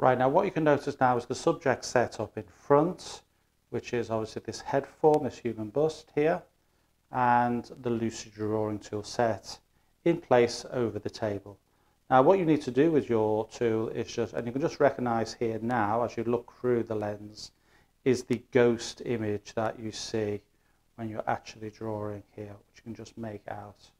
Right, now what you can notice now is the subject set up in front, which is obviously this head form, this human bust here, and the Lucy drawing tool set in place over the table. Now what you need to do with your tool is just, and you can just recognize here now as you look through the lens, is the ghost image that you see when you're actually drawing here, which you can just make out.